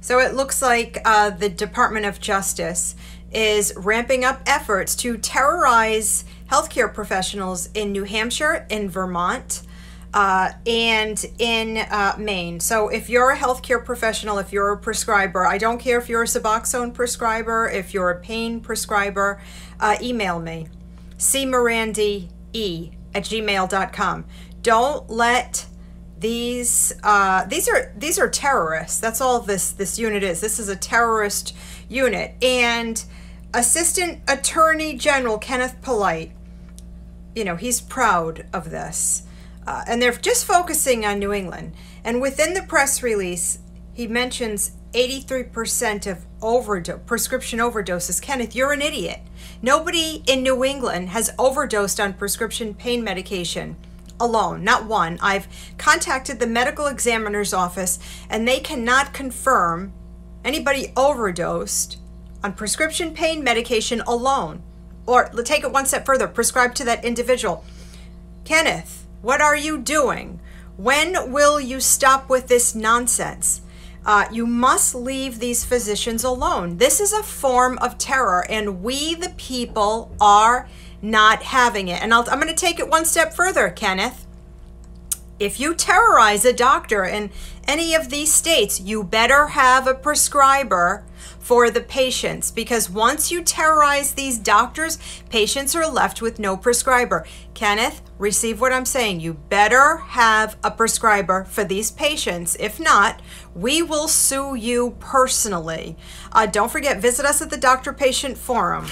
So it looks like uh, the Department of Justice is ramping up efforts to terrorize healthcare professionals in New Hampshire, in Vermont, uh, and in uh, Maine. So if you're a healthcare professional, if you're a prescriber, I don't care if you're a Suboxone prescriber, if you're a pain prescriber, uh, email me, cmerandi at gmail.com. Don't let these uh, these are these are terrorists. That's all this this unit is. This is a terrorist unit. And Assistant Attorney General Kenneth Polite, you know, he's proud of this. Uh, and they're just focusing on New England. And within the press release, he mentions 83% of overdose prescription overdoses. Kenneth, you're an idiot. Nobody in New England has overdosed on prescription pain medication alone, not one. I've contacted the medical examiner's office and they cannot confirm anybody overdosed on prescription pain medication alone. Or take it one step further, prescribed to that individual. Kenneth, what are you doing? When will you stop with this nonsense? Uh, you must leave these physicians alone. This is a form of terror, and we, the people, are not having it. And i am going to take it one step further, Kenneth. If you terrorize a doctor in any of these states, you better have a prescriber for the patients because once you terrorize these doctors, patients are left with no prescriber. Kenneth, receive what I'm saying. You better have a prescriber for these patients. If not, we will sue you personally. Uh, don't forget, visit us at the Doctor Patient Forum.